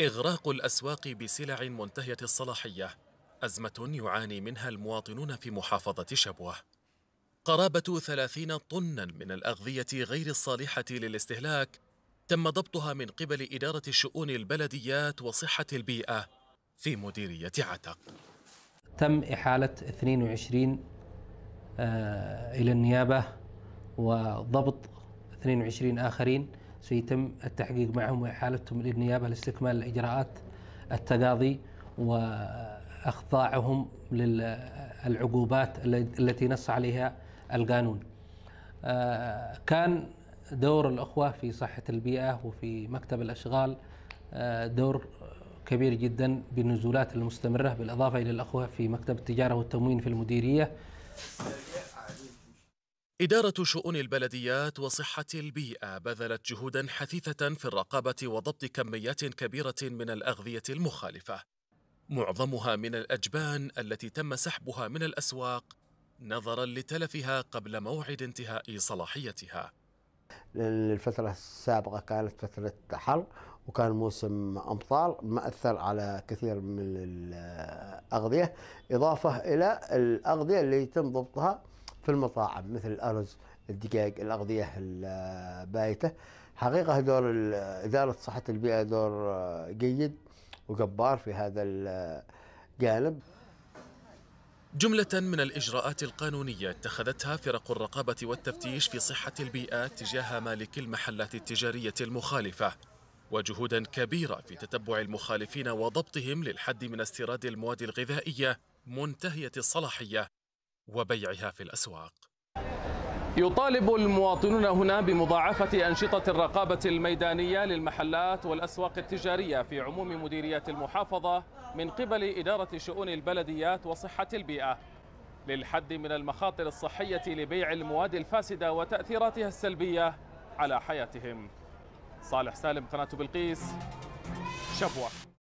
إغراق الأسواق بسلع منتهية الصلاحية أزمة يعاني منها المواطنون في محافظة شبوة. قرابة ثلاثين طنا من الأغذية غير الصالحة للاستهلاك تم ضبطها من قبل إدارة شؤون البلديات وصحة البيئة في مديرية عتق. تم إحالة 22 آه، إلى النيابة وضبط 22 آخرين. سيتم التحقيق معهم وإحالتهم للنيابة لاستكمال الإجراءات التقاضي وأخضاعهم للعقوبات التي نص عليها القانون. آه، كان دور الأخوة في صحة البيئة وفي مكتب الأشغال آه، دور كبير جدا بالنزولات المستمرة بالإضافة إلى الأخوة في مكتب التجارة والتموين في المديرية. إدارة شؤون البلديات وصحة البيئة بذلت جهودا حثيثة في الرقابة وضبط كميات كبيرة من الأغذية المخالفة. معظمها من الأجبان التي تم سحبها من الأسواق نظرا لتلفها قبل موعد انتهاء صلاحيتها. الفترة السابقة كانت فترة حر وكان موسم أمطار ما أثر على كثير من الأغذية إضافة إلى الأغذية اللي يتم ضبطها في المطاعم مثل الأرز الدقاق الأغذية البايتة. حقيقة دور إدارة صحة البيئة دور جيد وجبار في هذا الجانب جملة من الإجراءات القانونية اتخذتها فرق الرقابة والتفتيش في صحة البيئة تجاه مالك المحلات التجارية المخالفة وجهودا كبيرة في تتبع المخالفين وضبطهم للحد من استيراد المواد الغذائية منتهية الصلاحية. وبيعها في الأسواق. يطالب المواطنون هنا بمضاعفة أنشطة الرقابة الميدانية للمحلات والأسواق التجارية في عموم مديريات المحافظة من قبل إدارة شؤون البلديات وصحة البيئة. للحد من المخاطر الصحية لبيع المواد الفاسدة وتأثيراتها السلبية على حياتهم. صالح سالم قناة بلقيس شبوة.